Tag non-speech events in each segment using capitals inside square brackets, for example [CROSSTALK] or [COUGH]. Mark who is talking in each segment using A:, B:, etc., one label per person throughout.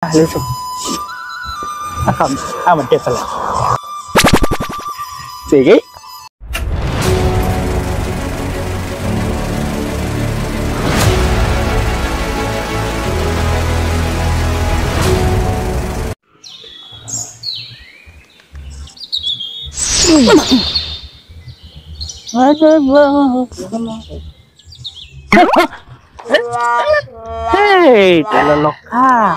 A: Lusog. Akam, aman dia pala.
B: Sige.
A: Hei, telelok ka.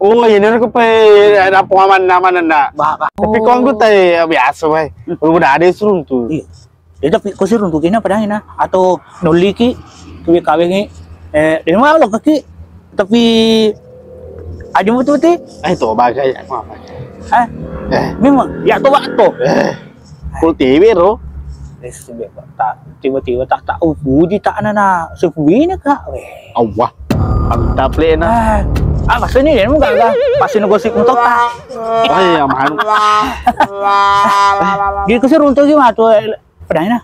A: ki na na. Eh, ada na. Ki, ki.
B: Oh, ini aku pe ada pengaman nama nanda.
A: Bah, bah.
B: Tapi kau aku tay biasa bay. Kalau udah ada suruh tuh.
A: Iya. Dia tapi kau suruh untuk kina padahal na atau noli ki kuwi kawe ni eh dia mau lo kaki tapi ada betul betul
B: Eh, itu bagai apa?
A: ah
B: Eh,
A: memang ya tu waktu
B: eh. Kul TV ro.
A: tak tiba-tiba tak tahu puji tak ana na sepuji ni kak
B: Allah. Mantap le na.
A: ah ah masa ni dia mau gak pasti negosip untuk tak
B: Oh, iya, mahal.
A: dia kesir untuk gimana tu padahal na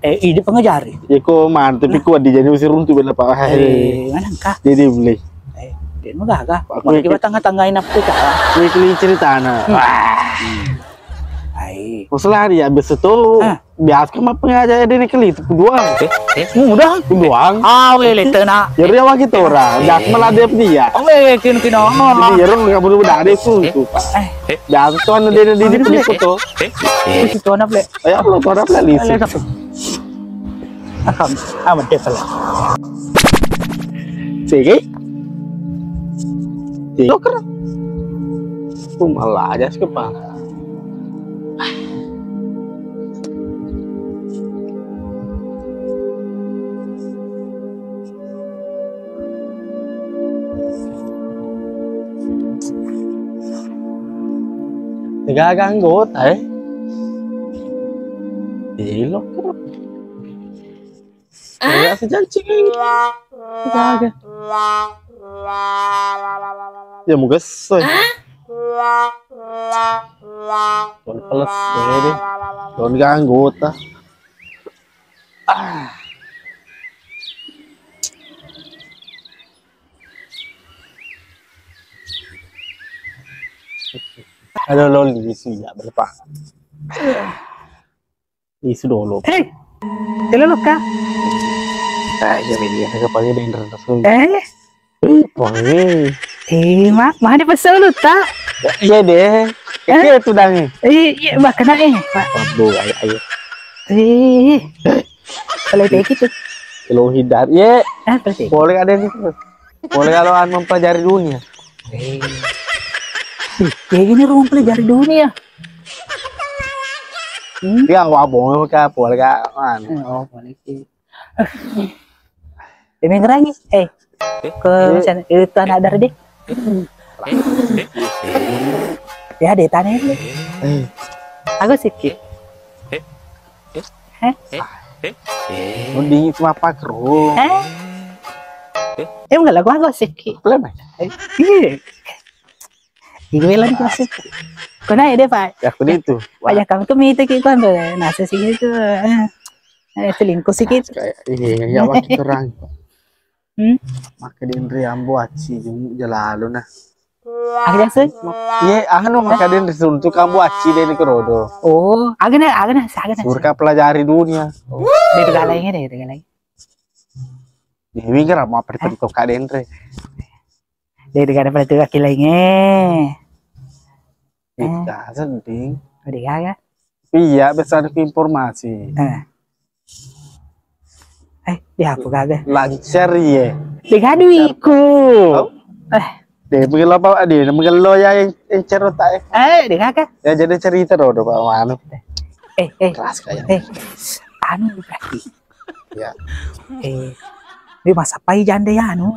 A: eh ide pengajari
B: Ya kau mantap, tapi kuat di jadi usir untuk bela pak.
A: eh mana
B: Jadi boleh.
A: eh dia mau gak
B: Aku
A: Maka
B: ikut.
A: kita tangga-tanggain apa tu kak
B: Ini cerita na. Masalah dia biasa tu
A: Ah.
B: biasa kan apa pengajar dia ni kali itu peduang.
A: Eh, eh, mudah.
B: Peduang.
A: Ah, weh letter nak.
B: Jadi awak kita orang, dah malah dia dia.
A: Oh, weh kin kin oh.
B: Jadi orang nggak perlu dah ada tu tu pak.
A: Eh,
B: Biasa tu anda dia dia dia punya foto.
A: eh, anak boleh.
B: Ayo pula list.
A: Boleh tak? Akam, aman dia salah.
B: Sige. Sige. Dokter. Tu malah aja sekepa. Tiga ganggu, eh? Ilo, kero. Tidak sejancing. Tiga Ya gesoy. Don pelet ini. Don ganggu ta. Ah. Ada lo lisu ya berapa? Lisu dulu.
A: Hei, telelok ka?
B: Ah, ya media ke pagi dan langsung.
A: Eh,
B: Eh, pangi.
A: eh, mak, mah dia pasal lu tak?
B: Iya deh. Iya tuh dangi.
A: Eh, iya, mak kena eh, mak.
B: Waduh, ayo ayo.
A: Eh, kalau kayak gitu.
B: Kalau hidar, ya
A: Ah,
B: boleh ada nih. Boleh kalau mempelajari dunia.
A: Eh, kayak gini ruang pelajari dunia. Hmm?
B: Dia nggak boleh kak, boleh kak. An.
A: Oh, boleh sih. Ini ngerangi. Eh, ke sana itu anak dari dek. Ya, dia tanya dulu.
B: Eh,
A: Aku sikit. Heh?
B: mending cuma pakro.
A: Heh? Em enggak lagu aku sikit.
B: Pelan aja.
A: Iya. Gue lagi kelas itu. Kau naik deh, Pak.
B: Ya aku itu. Wah,
A: Pajak kamu tuh mite kayak kan tuh. Nasi sih itu. Eh, selingkuh sedikit.
B: iya ya waktu orang.
A: Hmm?
B: Maka dia ndri ambo aci jalalu nah.
A: Agak sih.
B: Iya, anu maka dia ndri untuk ambo aci dia ni kerodo.
A: Oh, agak nih, agak nih, agak nih.
B: Surka pelajari dunia.
A: Dia tegak lagi deh, tegak lagi.
B: Dia mikir apa apa di kak Dendre.
A: Dia tegak ada pada tegak lagi.
B: Iya, sedih.
A: Udah agak.
B: Iya, besar informasi.
A: Eh. Eh, dia apa kagak?
B: Lancar ya.
A: Dia duitku. Eh,
B: Dia mungkin lo apa dia, mungkin lo ya yang, yang cerita ya.
A: eh, dia kagak.
B: Ya jadi cerita dong, Pak Manu.
A: Eh, eh,
B: Kelas kayak.
A: eh. Anu berarti.
B: Ya,
A: Eh, dia masa pai janda ya anu.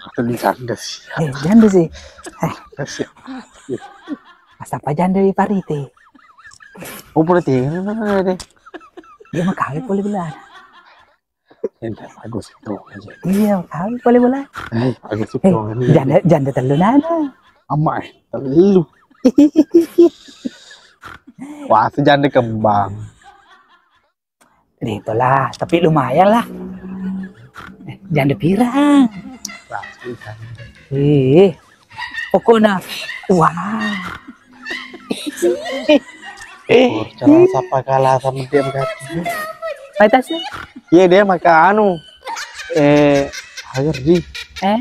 B: aku di sana sih.
A: Eh, janda sih. Eh, Janda di parite.
B: Oh, boleh mana deh.
A: Dia mah kawin boleh belah.
B: Ente bagus itu aja.
A: Iya, kawin boleh belah.
B: Eh, bagus itu.
A: Eh, janda janda telu nana.
B: Ama eh, terlalu. Wah, sejanda kembang.
A: Itulah, tapi lumayan lah. Eh, Janda pirang.
B: Wah.
A: Eh, pokoknya wah.
B: Jangan sapa kalah sama dia berarti.
A: Batasnya
B: Iya dia makan anu. Eh, agar di.
A: eh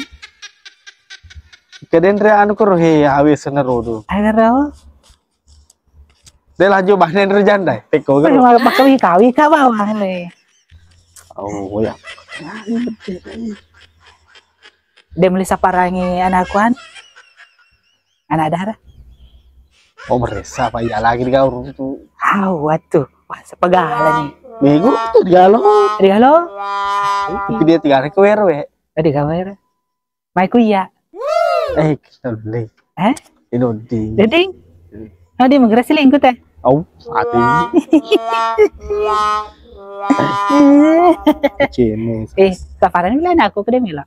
B: Kaden re anu karo he awe senerodo.
A: agar raw.
B: Dia laju bahnen re jandai. Teko
A: Kau
B: kan.
A: yang pakai kawi kau bawah le.
B: Oh, ya.
A: Dia beli saparangi anakkuan. Anak darah.
B: Oh, meresa pak ya lagi di gaur itu.
A: Aw, tuh. Wah, sepegala nih.
B: Minggu itu di galau.
A: Tadi halo.
B: Tapi dia tiga hari ke werwe.
A: Tadi kamera. Maiku iya.
B: Eh, kita beli.
A: Eh?
B: Ini di.
A: Jadi, oh dia migrasi lingkut ya.
B: Oh, hati [LAUGHS] Cine.
A: eh, saparan bilang aku ke dia mila.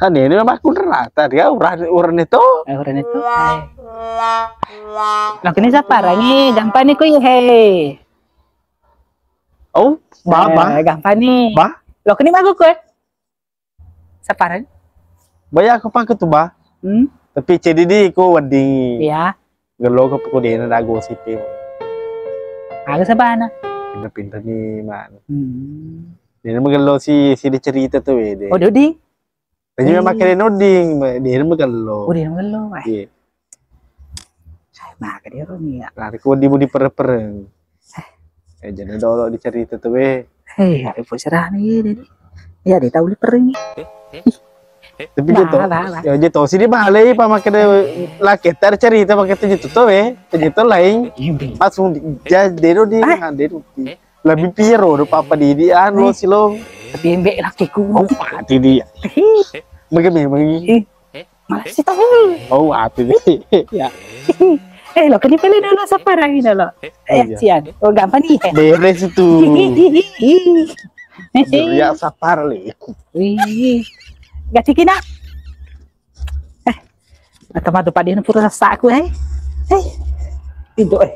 B: Kan ini memang aku nerata dia uran uran itu.
A: Eh, orang itu. Eh. Lah kini saparangi gampang nih kuy he.
B: Oh, baba.
A: Eh, gampang nih.
B: Ba?
A: Lo kini magu kuy. Saparan.
B: Bayar aku pakai tuh bah.
A: Hmm?
B: Tapi jadi di ko wadi
A: Iya.
B: gelo ko ko dia na gosipin.
A: Agak sabana.
B: Pindah-pindah ni man.
A: Hmm.
B: Dia na magalo si si di cerita tuh eh.
A: Oh, dodi.
B: Tapi
A: eh.
B: memang kaya noding, dia na magalo.
A: Oh, dia naman lo. Eh,
B: Iya.
A: Saya maka dia ya.
B: Lari ko di mo di pereng. Eh, jadi dolo di cerita tuh eh.
A: Ay po sirahan nih dadi. Ya, di tahu li pering.
B: Tapi gitu.
A: bah, bah.
B: Ya gitu sih di balai pa makin laki tar cerita pakai tuh gitu tuh eh. Gitu lain. langsung di ja dero di
A: Eh?
B: ah, dero di lebih piro do papa di di anu si lo
A: Tapi yang mbak laki ku.
B: mati dia bagaimana bagi
A: Malah sih tahu.
B: oh dia [LAUGHS] ya [LAUGHS]
A: Eh, lo kani pala dulu sa parang ina lo.
B: iya.
A: Eh, siyan. O gampang nih. eh. [LAUGHS]
B: beres itu ya sapar li
A: Wih. Gati kina. Eh. Atamado pa din puro sa sako eh. Eh. Ido eh.